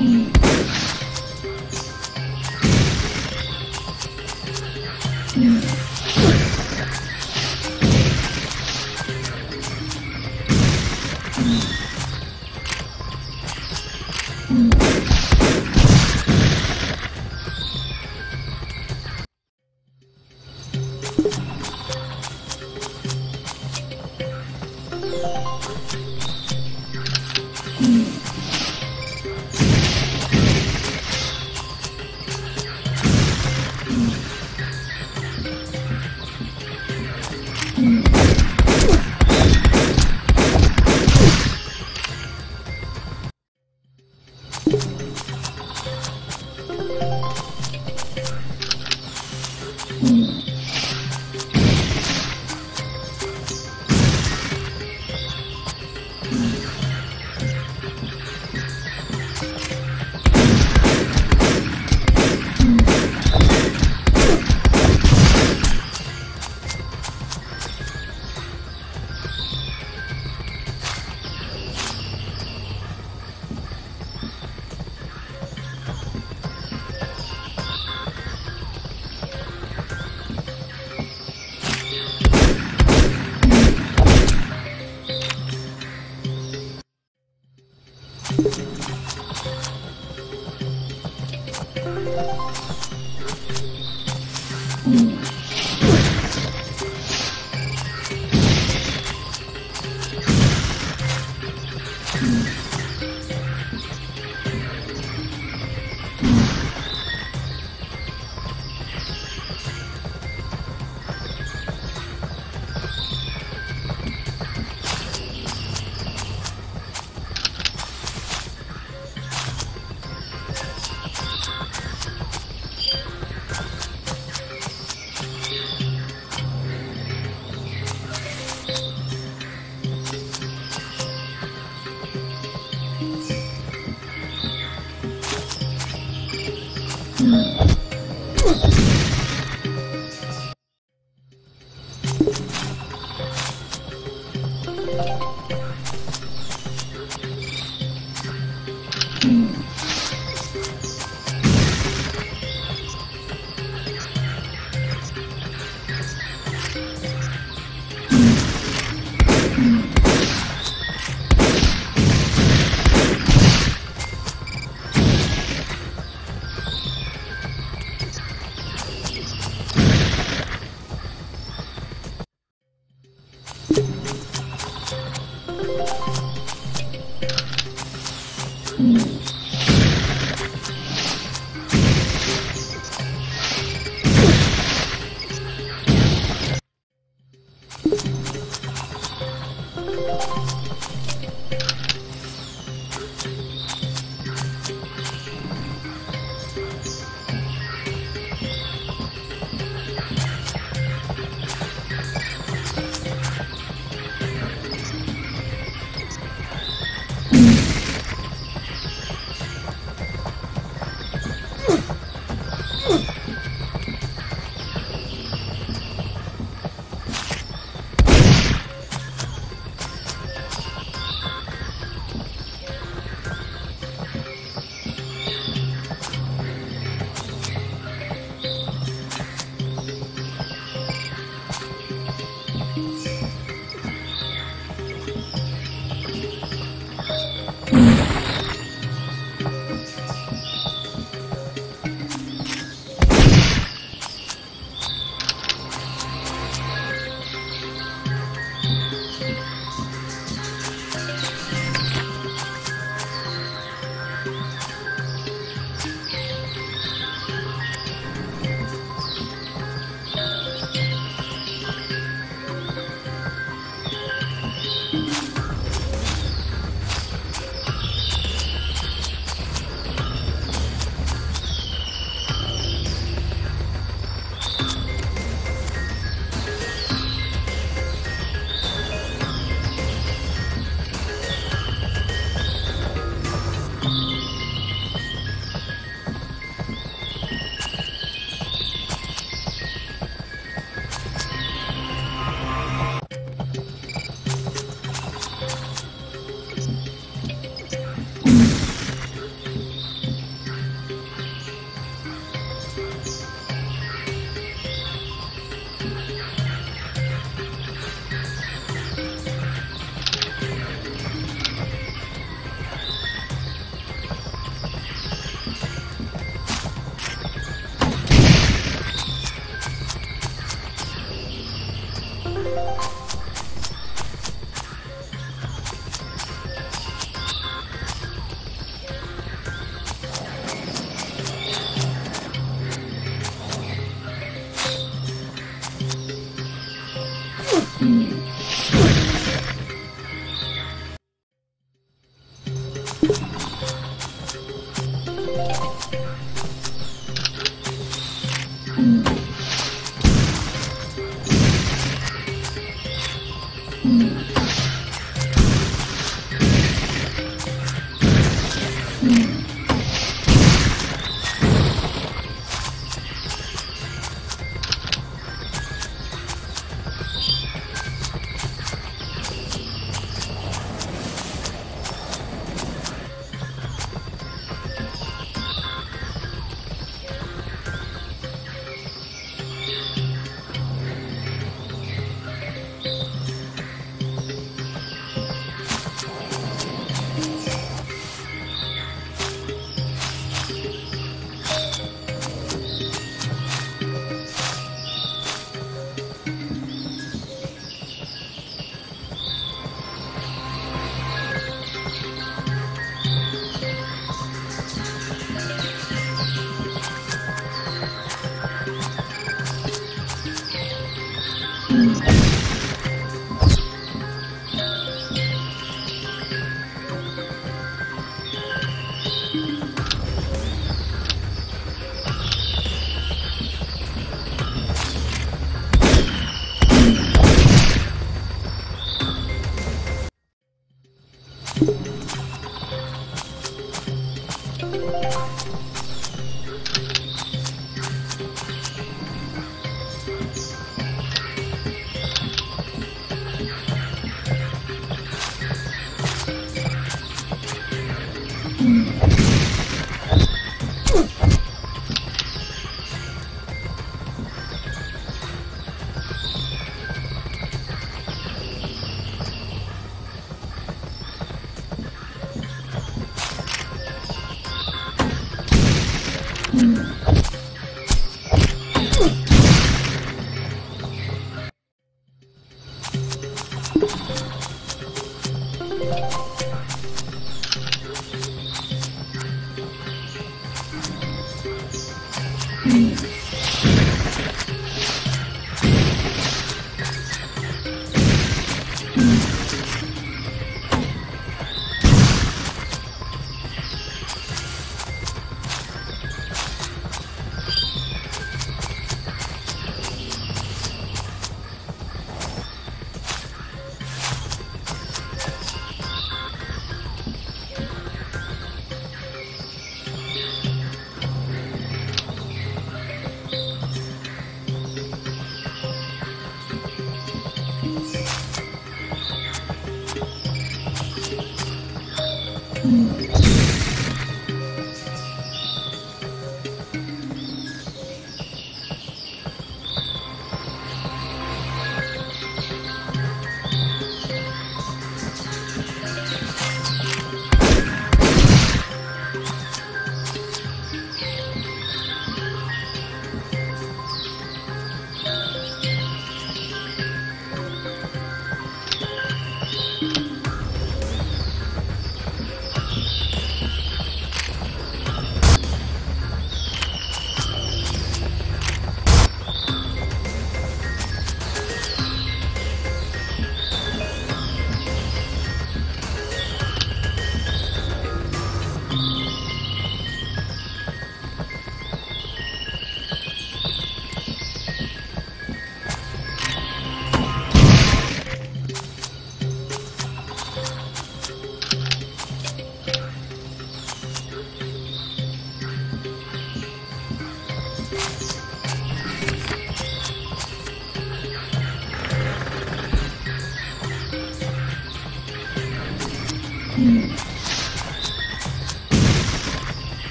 Mm. う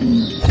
嗯。